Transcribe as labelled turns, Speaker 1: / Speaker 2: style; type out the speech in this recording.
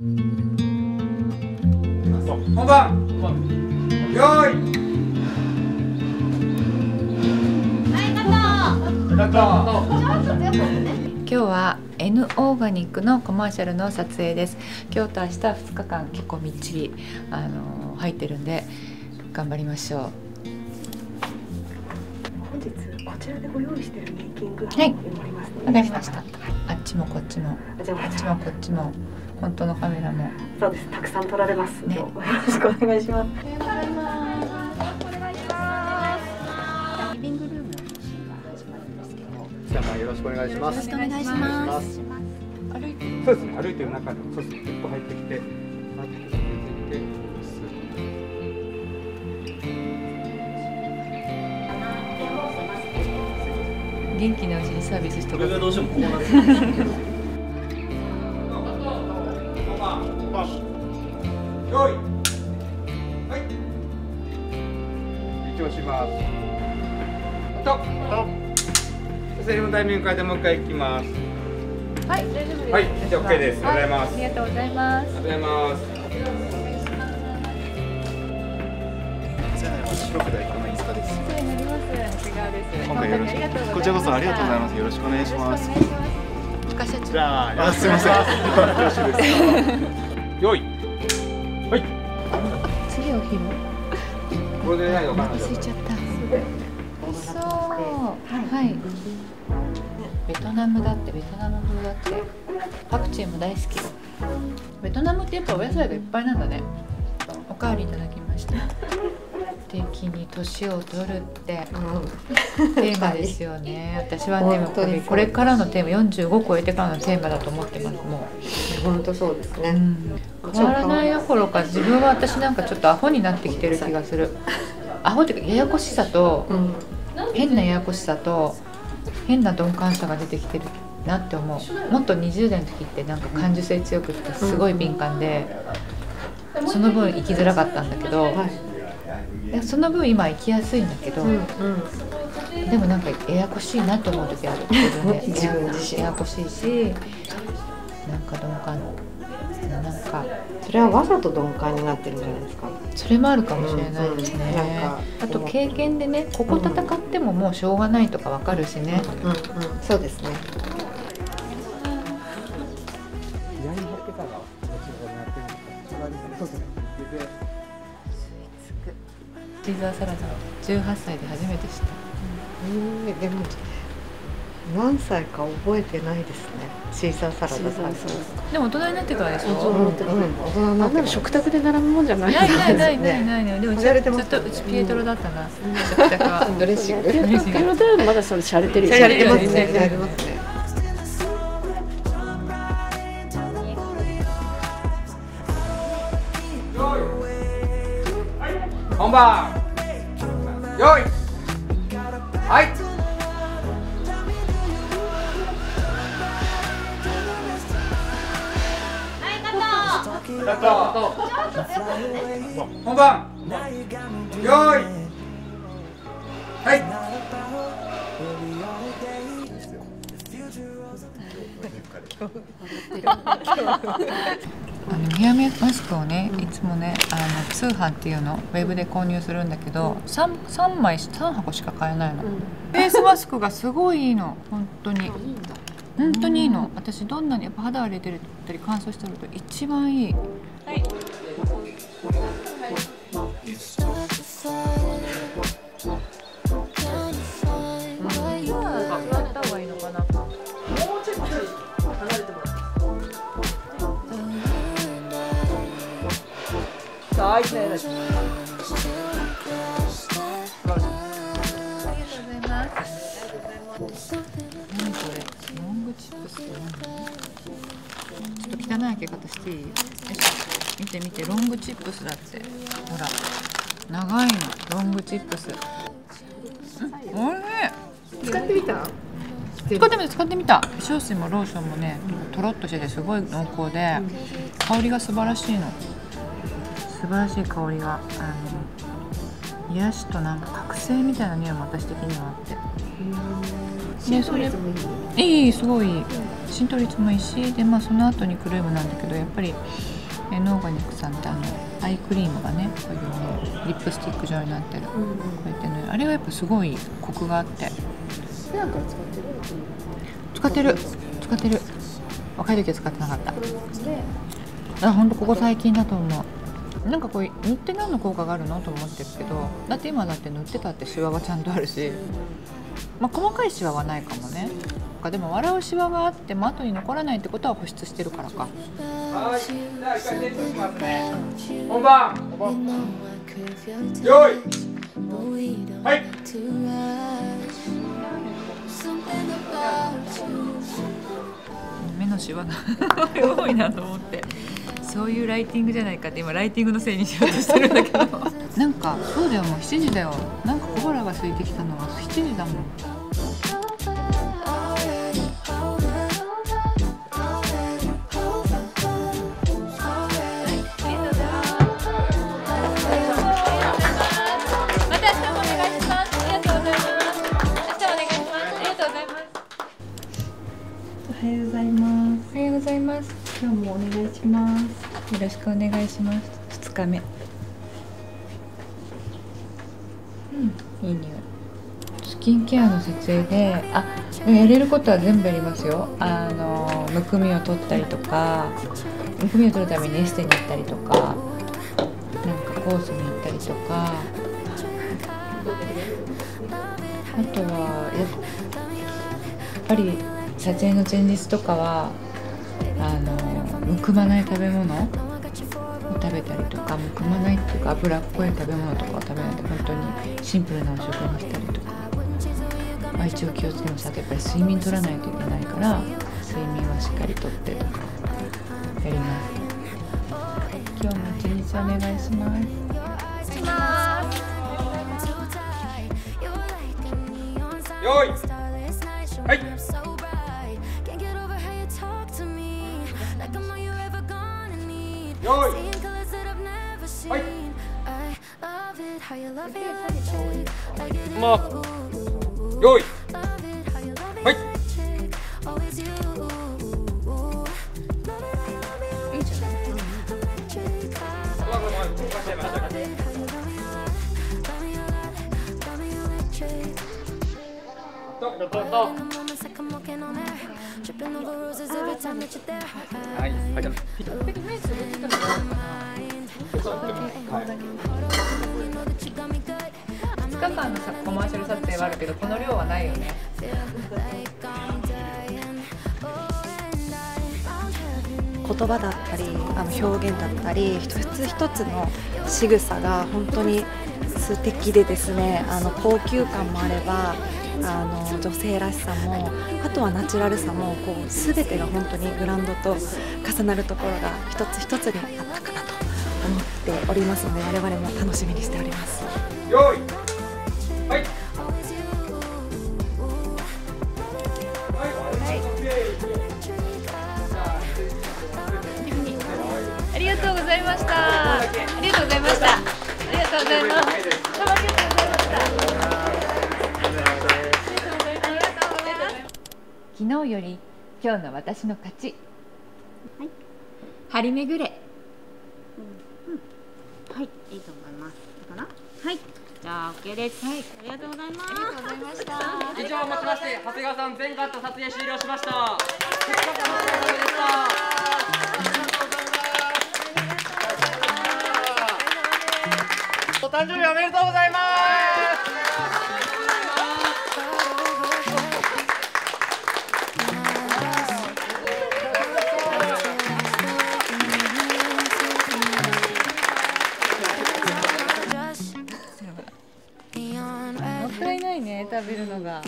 Speaker 1: 本番よーい
Speaker 2: 今日は N オーガニックのコマーシャルの撮影です。今日と明日2日間結構みっちりあの入ってるんで頑張りましょう。
Speaker 3: 本日こちらでご用意しているメイキング
Speaker 2: はいわかりました。あっちもこっちも。
Speaker 3: あ
Speaker 2: っちもこっちも本当のカメラも。
Speaker 3: そうです。たくさん撮られます、
Speaker 2: ね。
Speaker 3: よろしくお願いします。
Speaker 2: リビングルームの写真が始まるんです。けど
Speaker 1: じゃあまあよろしくお願いします。
Speaker 2: よろしくお願いします歩いて
Speaker 1: そうですね。歩いてる中でもそうですね一歩入ってきて待っててて
Speaker 2: 元気なうちにサービスしておく
Speaker 4: どうしてもこうなって
Speaker 1: よーい。はい。一応します。と。セリフのタイミング変えてもう一回行きます。
Speaker 2: はい大丈夫です。
Speaker 1: はいじゃあ OK です。ありがとうございます。
Speaker 2: ありがとうございます。
Speaker 1: ありがとうございます。
Speaker 4: 白く大根のインスタです。
Speaker 2: ります長谷川です。
Speaker 4: 今回よろしく。こちらこそありがとうございます。よろしくお願いします。
Speaker 2: 深社長
Speaker 4: じゃあ、すみません。よろしいですか？
Speaker 1: よい。はい。
Speaker 2: 次お昼
Speaker 1: これで何
Speaker 2: お
Speaker 1: わかんない
Speaker 2: 腹空いちゃった。そう。はい。ベトナムだってベトナム風だって。パクチーも大好き。ベトナムってやっぱお野菜がいっぱいなんだね。おかわりいただきました敵に年を取るって。テーマですよね。私はねやっぱりこれからのテーマ45超えてからのテーマだと思ってますも
Speaker 3: 本当そうです
Speaker 2: う、
Speaker 3: ね、
Speaker 2: うん、変わらないどころか自分は私なんかちょっとアホになってきてる気がする。アホっていうかややこしさと
Speaker 3: うん。
Speaker 2: 変なややこしさと変な鈍感さが出てきてるなって思う。もっと20代の時ってなんか感受性強くってすごい敏感でその分生きづらかったんだけど、
Speaker 3: はい
Speaker 2: でその分今生きやすいんだけど、
Speaker 3: うんうん。
Speaker 2: でもなんかややこしいなと思う時ある。自分で。
Speaker 3: 自分自身。
Speaker 2: ややこしいしなんか鈍感。なんか。
Speaker 3: それはわざと鈍感になってるんじゃないですか？
Speaker 2: それもあるかもしれないですね、
Speaker 3: うんうん。なんか
Speaker 2: あと経験でねここ戦ってももうしょうがないとかわかるしね、
Speaker 3: うんうんそうですね。
Speaker 1: 左に持ってからこっちの方になってるんですかそうですねで
Speaker 2: シーザーサラダを18歳で初めて知った。
Speaker 3: うん。でも何歳か覚えてないですね。シーザーサラダさん
Speaker 2: でも大人になってからでしょ？
Speaker 3: うん。うん。大人になってから。
Speaker 5: 食卓で並ぶもんじゃない。
Speaker 2: ないないないないないない。でもず
Speaker 3: 離れてます
Speaker 2: っとうちピエトロだったな。食卓は。
Speaker 3: ドレッシング
Speaker 5: ペロでまだそれ洒落てるよ
Speaker 2: 洒落てる
Speaker 3: ます
Speaker 2: 洒落てる
Speaker 3: ねますね
Speaker 1: 本番よい。はい。カット。本番。よい。はい
Speaker 2: あのヘアマスクをねいつもねあの通販っていうのウェブで購入するんだけど 3, 三枚3箱しか買えないの、フェイスマスクがすごいいいの。本当に。本当にいいの。私どんなにやっぱ肌荒れてるったり乾燥してると一番いい。今ありがとうございます。何これ？ロングチップスって何？ちょっと汚い開け方していい？よ見て見てロングチップスだって。ほら長いのロングチップス。んおいしい。
Speaker 3: 使ってみた？
Speaker 2: 使ってみた使ってみた。化粧水もローションもねとろっとしててすごい濃厚で香りが素晴らしいの。素晴らしい香りがあの癒しとなんか覚醒みたいな匂いも私的にはあって。ねそれいいすごい。浸透率もいいしで、まあ、その後にクリームなんだけどやっぱり N organic さんってあのアイクリームがねこういうねリップスティック状になってる、こうやってねあれがやっぱすごいコクがあって。
Speaker 5: から使ってる？
Speaker 2: 使ってる。使ってる。若い時は使ってなかった。あ本当ここ最近だと思うなんかこう塗って何の効果があるのと思ってるけどだって今だって塗ってたってシワがちゃんとあるし、まあ、細かいシワはないかもね。かでも笑うシワがあっても後に残らないってことは保湿してるからか。
Speaker 1: はい。じゃあ一回テントしますね本番用意はい。
Speaker 2: 目のシワが 多いなと思ってそういうライティングじゃないかって今ライティングのせいにしようとしてるんだけど。なんかそうだよもう7時だよ。なんか小腹が空いてきたのは7時だもん。
Speaker 6: よ
Speaker 2: ろしくお願いします。二日目。うん、いい匂い。スキンケアの撮影で、あ、やれることは全部やりますよ。あのむくみを取ったりとか、むくみを取るためにエステに行ったりとか、なんかコースに行ったりとか。あとはやっぱり撮影の前日とかはあのむくまない食べ物を食べたりとかむくまないっていうか脂っこい食べ物とかを食べないで本当にシンプルなお食にしたりとか、まあ、一応気をつけますあとやっぱり睡眠取らないといけないから睡眠はしっかりとってとかやります。今日も一日お願いします。
Speaker 1: 用意はい Like I know you ever gonna need. Seeing colors that I've never seen. Oi. I love it how you love it Love it how you love. Always you. はい、はい、
Speaker 2: 2日間のコマーシャル撮影はあるけどこの量はない。よね
Speaker 7: 言葉だったりあの表現だったり一つ一つの仕草が本当に素敵でですねあの高級感もあればあの女性らしさもあとはナチュラルさもこう全てが本当にグランドと重なるところが一つ一つにあったかなと思っておりますので我々も楽しみにしております。
Speaker 1: 用意はい。
Speaker 2: ありがとうござい。ましたありがとうござい。ましたありがとうござい。ますどうもありがとうござい。ましたありがとうござい。ます昨日より今日の私の勝ち
Speaker 8: はい
Speaker 2: 張り巡れ
Speaker 8: はい、いいと思います。いいかな？はい。じゃあ、OK です。はい。ありがとうございます。ありがとうございました。
Speaker 1: 以上をもちまして長谷川さん全カット撮影終了しましたお疲れ様でしたお誕生日おめでとうござい
Speaker 2: もったいないね食べるのが。